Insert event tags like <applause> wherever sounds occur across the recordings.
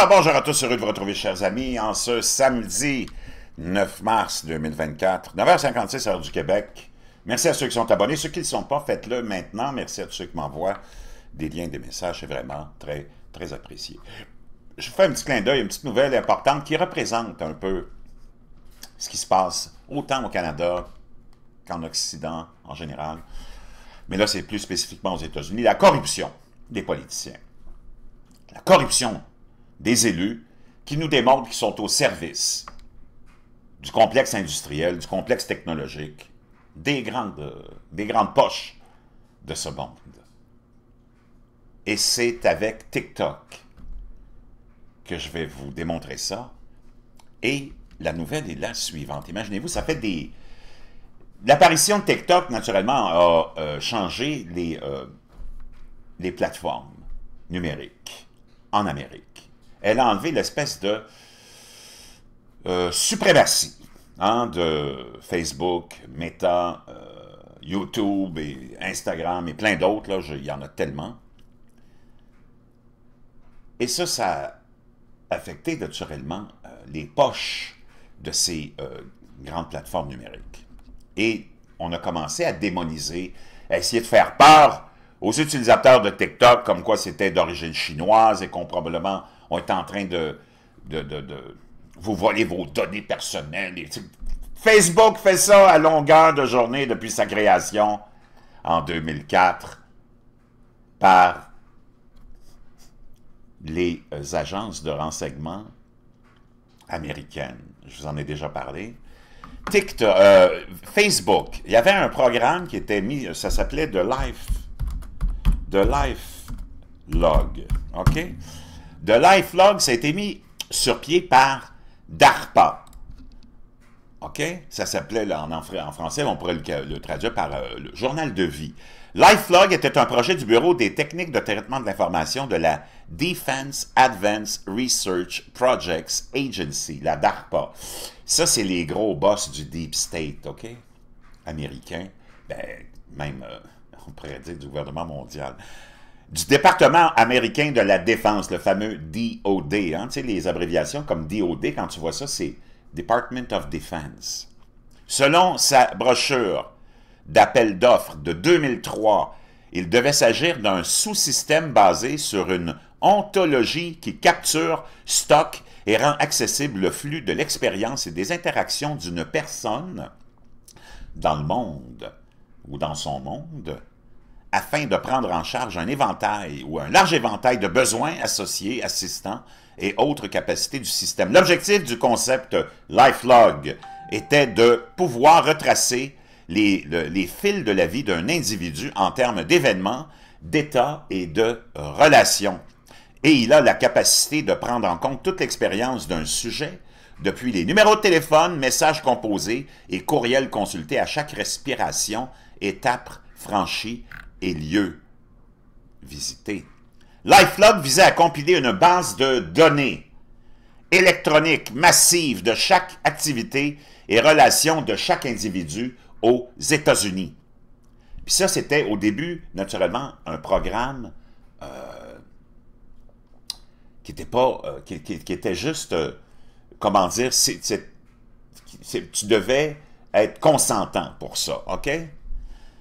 Alors, bonjour à tous, heureux de vous retrouver, chers amis, en ce samedi 9 mars 2024, 9h56, heure du Québec. Merci à ceux qui sont abonnés. Ceux qui ne le sont pas, faites-le maintenant. Merci à tous ceux qui m'envoient des liens, des messages. C'est vraiment très, très apprécié. Je vous fais un petit clin d'œil, une petite nouvelle importante qui représente un peu ce qui se passe autant au Canada qu'en Occident en général. Mais là, c'est plus spécifiquement aux États-Unis. La corruption des politiciens. La corruption des élus qui nous démontrent qu'ils sont au service du complexe industriel, du complexe technologique, des grandes, des grandes poches de ce monde. Et c'est avec TikTok que je vais vous démontrer ça. Et la nouvelle est la suivante. Imaginez-vous, ça fait des... L'apparition de TikTok, naturellement, a euh, changé euh, les plateformes numériques en Amérique elle a enlevé l'espèce de euh, suprématie hein, de Facebook, Meta, euh, YouTube et Instagram et plein d'autres, il y en a tellement. Et ça, ça a affecté naturellement euh, les poches de ces grandes plateformes numériques. Et on a commencé à démoniser, à essayer de faire peur aux utilisateurs de TikTok, comme quoi c'était d'origine chinoise et qu'on probablement on est en train de, de, vous voler vos données personnelles. Facebook fait ça à longueur de journée depuis sa création en 2004 par les agences de renseignement américaines. Je vous en ai déjà parlé. TikTok, euh, Facebook, il y avait un programme qui était mis, ça s'appelait The Life, The Life Log, OK? The LifeLog, ça a été mis sur pied par DARPA. OK? Ça s'appelait, en, en, français, on pourrait le, traduire par euh, le journal de vie. LifeLog était un projet du Bureau des techniques de traitement de l'information de la Defense Advanced Research Projects Agency, la DARPA. Ça, c'est les gros boss du Deep State, OK? Américain. Ben, même, euh, on pourrait dire du gouvernement mondial du département américain de la défense, le fameux DOD. Hein, tu sais, les abréviations comme DOD, quand tu vois ça, c'est Department of Defense. Selon sa brochure d'appel d'offres de 2003, il devait s'agir d'un sous-système basé sur une ontologie qui capture, stocke et rend accessible le flux de l'expérience et des interactions d'une personne dans le monde ou dans son monde afin de prendre en charge un éventail ou un large éventail de besoins associés, assistants et autres capacités du système. L'objectif du concept LifeLog était de pouvoir retracer les, fils de la vie d'un individu en termes d'événements, d'états et de relations. Et il a la capacité de prendre en compte toute l'expérience d'un sujet, depuis les numéros de téléphone, messages composés et courriels consultés à chaque respiration, étape franchie et lieux visités. LifeLog visait à compiler une base de données électroniques massives de chaque activité et relation de chaque individu aux États-Unis. Puis ça, c'était au début, naturellement, un programme euh, qui était pas, euh, qui, était juste, euh, comment dire, tu devais être consentant pour ça, OK?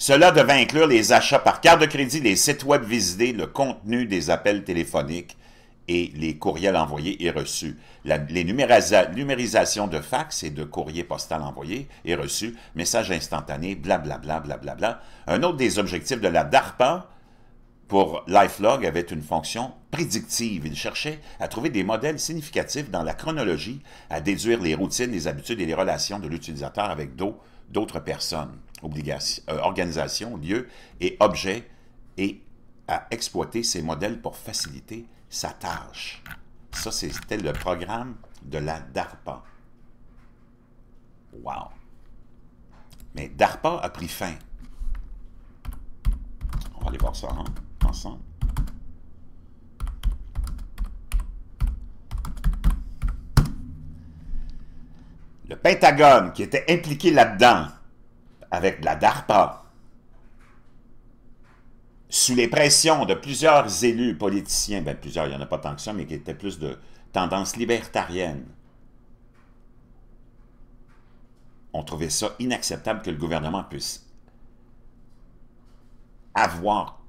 Cela devait inclure les achats par carte de crédit, les sites web visités, le contenu des appels téléphoniques et les courriels envoyés et reçus. les numérisations de fax et de courrier postal envoyés et reçus, messages instantanés, blablabla, blablabla. Bla, bla. Un autre des objectifs de la DARPA pour LifeLog avait une fonction prédictive. Il cherchait à trouver des modèles significatifs dans la chronologie, à déduire les routines, les habitudes et les relations de l'utilisateur avec d'autres personnes euh, organisation, lieu et objet, et à exploiter ces modèles pour faciliter sa tâche. Ça, c'était le programme de la DARPA. Wow! Mais DARPA a pris fin. On va aller voir ça ensemble. Pentagone, qui était impliqué là-dedans, avec la DARPA, sous les pressions de plusieurs élus politiciens, ben plusieurs, il n'y en a pas tant que ça, mais qui étaient plus de, tendance libertarienne ont trouvé ça inacceptable que le gouvernement puisse avoir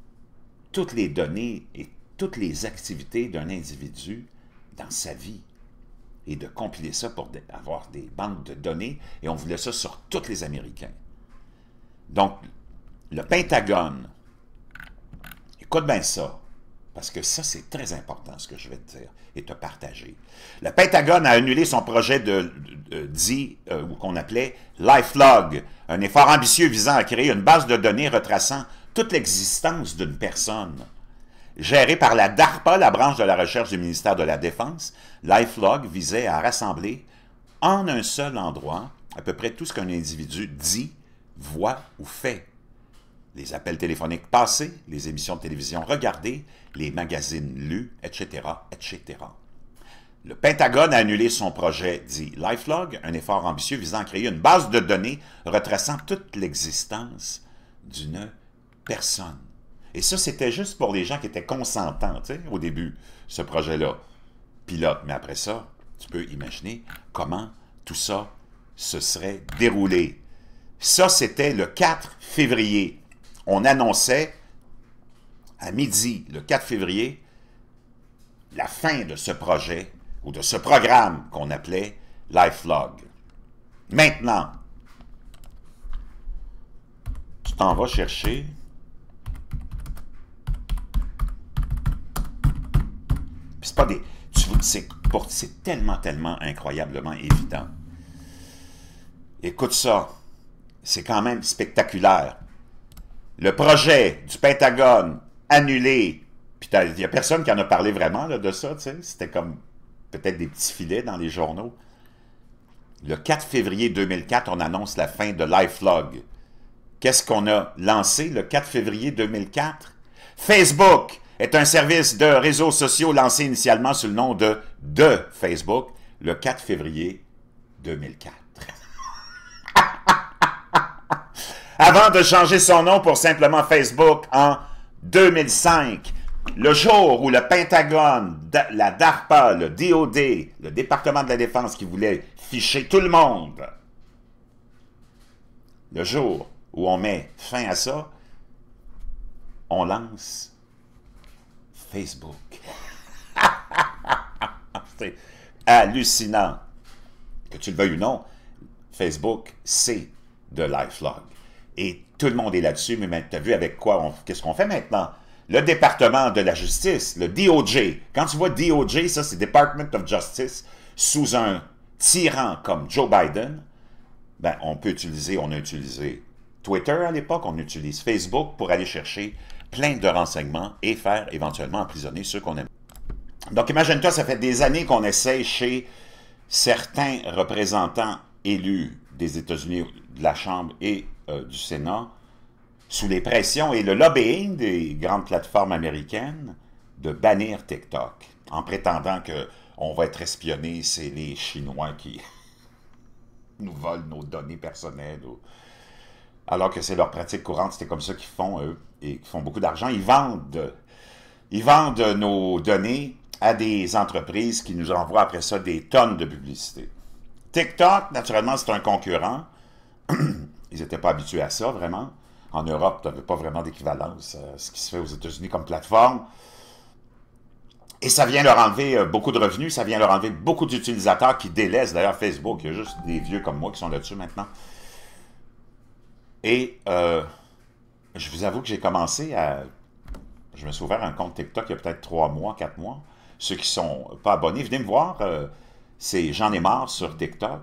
toutes les données et toutes les activités d'un individu dans sa vie et de compiler ça pour avoir des banques de données, et on voulait ça sur tous les Américains. Donc, le Pentagone, écoute bien ça, parce que ça, c'est très important, ce que je vais te dire et te partager. Le Pentagone a annulé son projet de, dit, euh, ou qu'on appelait LifeLog, un effort ambitieux visant à créer une base de données retraçant toute l'existence d'une personne. Gérée par la DARPA, la branche de la recherche du ministère de la Défense, LifeLog visait à rassembler en un seul endroit à peu près tout ce qu'un individu dit, voit ou fait. Les appels téléphoniques passés, les émissions de télévision regardées, les magazines lus, etc., etc. Le Pentagone a annulé son projet dit LifeLog, un effort ambitieux visant à créer une base de données retraçant toute l'existence d'une personne. Et ça, c'était juste pour les gens qui étaient consentants, au début, ce projet-là. Pilote. Mais après ça, tu peux imaginer comment tout ça se serait déroulé. Ça, c'était le 4 février. On annonçait à midi, le 4 février, la fin de ce projet ou de ce programme qu'on appelait LifeLog. Maintenant, tu t'en vas chercher c'est pas des. C'est tellement, tellement incroyablement évident. Écoute ça. C'est quand même spectaculaire. Le projet du Pentagone annulé. Puis il n'y a personne qui en a parlé vraiment là, de ça. C'était comme peut-être des petits filets dans les journaux. Le 4 février 2004, on annonce la fin de LifeLog. Qu'est-ce qu'on a lancé le 4 février 2004? Facebook est un service de réseaux sociaux lancé initialement sous le nom de de Facebook le 4 février 2004. <laughs> Avant de changer son nom pour simplement Facebook en 2005, le jour où le Pentagone, la DARPA, le DOD, le département de la Défense qui voulait ficher tout le monde, le jour où on met fin à ça, on lance Facebook. <laughs> c'est hallucinant. Que tu le veuilles ou non, Facebook, c'est de LifeLog. Et tout le monde est là-dessus, mais tu as vu avec quoi, qu'est-ce qu'on fait maintenant? Le département de la justice, le DOJ. Quand tu vois DOJ, ça c'est Department of Justice, sous un tyran comme Joe Biden, ben, on peut utiliser, on a utilisé Twitter à l'époque, on utilise Facebook pour aller chercher plein de renseignements et faire éventuellement emprisonner ceux qu'on aime. Donc imagine-toi, ça fait des années qu'on essaie chez certains représentants élus des États-Unis, de la Chambre et euh, du Sénat, sous les pressions et le lobbying des grandes plateformes américaines, de bannir TikTok, en prétendant que on va être espionné, c'est les Chinois qui <laughs> nous volent nos données personnelles. Alors que c'est leur pratique courante, c'était comme ça qu'ils font, eux et qui font beaucoup d'argent, ils vendent, nos données à des entreprises qui nous envoient après ça des tonnes de publicité. TikTok, naturellement, c'est un concurrent. <clears throat> Ils n'étaient pas habitués à ça, vraiment. En Europe, tu n'avais pas vraiment d'équivalence à ce qui se fait aux États-Unis comme plateforme. Et ça vient leur enlever euh, beaucoup de revenus, ça vient leur enlever beaucoup d'utilisateurs qui délaissent d'ailleurs Facebook. Il y a juste des vieux comme moi qui sont là-dessus maintenant. Et euh, je vous avoue que j'ai commencé à... Je me suis ouvert un compte TikTok il y a peut-être trois mois, quatre mois. Ceux qui ne sont pas abonnés, venez me voir. Euh, c'est J'en ai marre sur TikTok.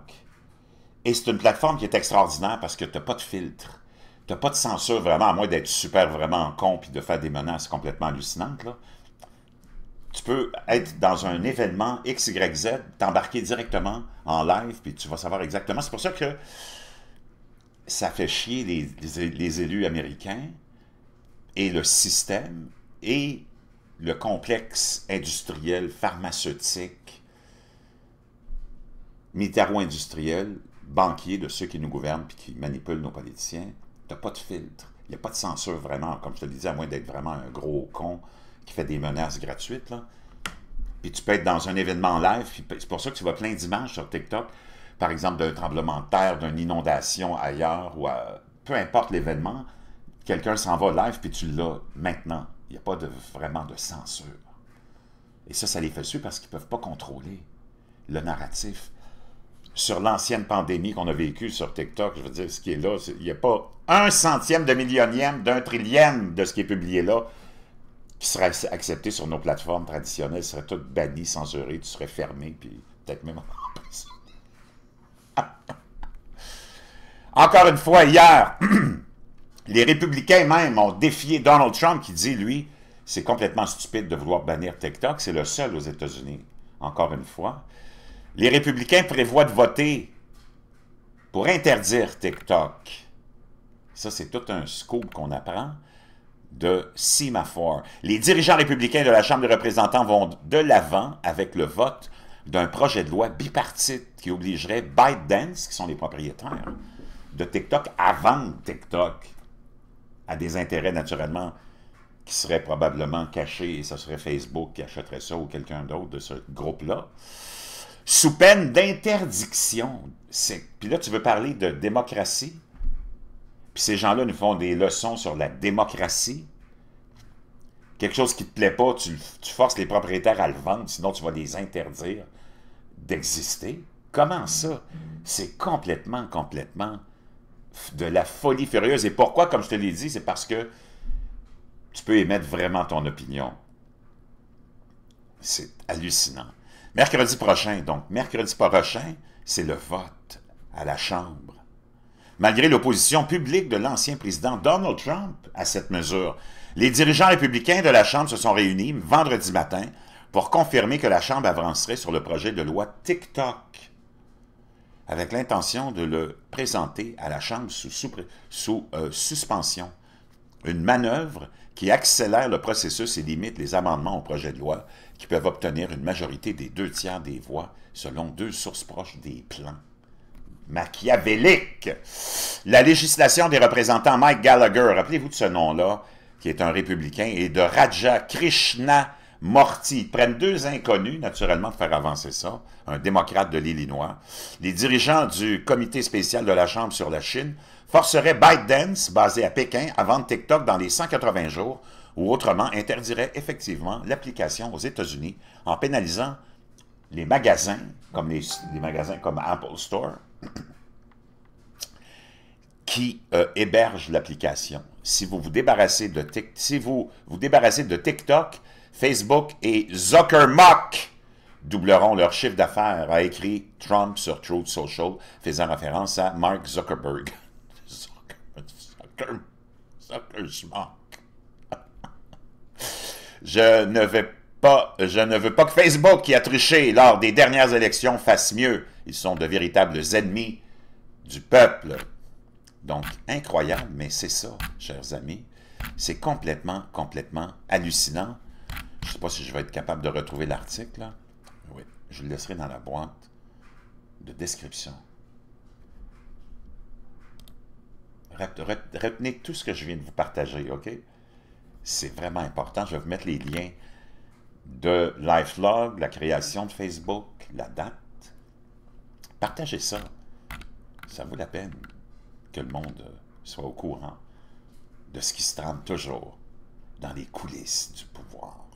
Et c'est une plateforme qui est extraordinaire parce que tu n'as pas de filtre. Tu n'as pas de censure vraiment, à moins d'être super vraiment con et de faire des menaces complètement hallucinantes. Tu peux être dans un événement XYZ, t'embarquer directement en live, puis tu vas savoir exactement. C'est pour ça que ça fait chier les, élus américains et le système et le complexe industriel, pharmaceutique, militaro-industriel, banquier de ceux qui nous gouvernent et qui manipulent nos politiciens. Tu pas de filtre. Il n'y a pas de censure vraiment, comme je te le disais, à moins d'être vraiment un gros con qui fait des menaces gratuites. Là. puis tu peux être dans un événement live, c'est pour ça que tu vois plein d'images sur TikTok, par exemple d'un tremblement de terre, d'une inondation ailleurs, ou peu importe l'événement, quelqu'un s'en va live, puis tu l'as maintenant. Il n'y a pas vraiment de censure. Et ça, ça les fait suer parce qu'ils ne peuvent pas contrôler le narratif. Sur l'ancienne pandémie qu'on a vécue sur TikTok, je veux dire, ce qui est là, il n'y a pas un centième de millionième d'un trillième de ce qui est publié là qui serait accepté sur nos plateformes traditionnelles, serait tout banni, censuré, tu serais fermé, puis peut-être même Encore une fois, hier, <clears throat> les républicains même ont défié Donald Trump qui dit, lui, c'est complètement stupide de vouloir bannir TikTok, c'est le seul aux États-Unis, encore une fois. Les républicains prévoient de voter pour interdire TikTok. Ça, c'est tout un scoop qu'on apprend de Semaphore. Les dirigeants républicains de la Chambre des représentants vont de l'avant avec le vote d'un projet de loi bipartite qui obligerait ByteDance, qui sont les propriétaires de TikTok, à vendre TikTok à des intérêts naturellement qui seraient probablement cachés, et ce serait Facebook qui achèterait ça ou quelqu'un d'autre de ce groupe-là, sous peine d'interdiction. Puis là, tu veux parler de démocratie, puis ces gens-là nous font des leçons sur la démocratie. Quelque chose qui ne te plaît pas, tu, forces les propriétaires à le vendre, sinon tu vas les interdire d'exister. Comment ça? C'est complètement, complètement de la folie furieuse. Et pourquoi, comme je te l'ai dit, c'est parce que tu peux émettre vraiment ton opinion. C'est hallucinant. Mercredi prochain, donc, mercredi prochain, c'est le vote à la Chambre malgré l'opposition publique de l'ancien président Donald Trump à cette mesure. Les dirigeants républicains de la Chambre se sont réunis vendredi matin pour confirmer que la Chambre avancerait sur le projet de loi TikTok, avec l'intention de le présenter à la Chambre sous, euh, suspension. Une manœuvre qui accélère le processus et limite les amendements au projet de loi qui peuvent obtenir une majorité des deux tiers des voix selon deux sources proches des plans machiavélique. La législation des représentants Mike Gallagher, rappelez-vous de ce nom-là, qui est un républicain, et de Raja Krishna Morty. Prennent deux inconnus, naturellement, pour faire avancer ça, un démocrate de l'Illinois. Les dirigeants du comité spécial de la Chambre sur la Chine forceraient ByteDance, basé à Pékin, à vendre TikTok dans les 180 jours, ou autrement interdirait effectivement l'application aux États-Unis en pénalisant les magasins, comme les, magasins comme Apple Store, <clears throat> qui euh, héberge l'application. Si si vous vous débarrassez de TikTok, Facebook et Zuckermuck doubleront leur chiffre d'affaires, a écrit Trump sur Truth Social, faisant référence à Mark <laughs> Zuckerberg. Zucker, Zuckermuck. Je ne vais pas, je ne veux pas que Facebook, qui a triché lors des dernières élections, fasse mieux. Ils sont de véritables ennemis du peuple. Donc, incroyable, mais c'est ça, chers amis. C'est complètement, complètement hallucinant. Je ne sais pas si je vais être capable de retrouver l'article. Oui, je le laisserai dans la boîte de description. Retenez tout ce que je viens de vous partager, OK? C'est vraiment important. Je vais vous mettre les liens de LifeLog, la création de Facebook, la date. Partagez ça. Ça vaut la peine que le monde soit au courant de ce qui se trame toujours dans les coulisses du pouvoir.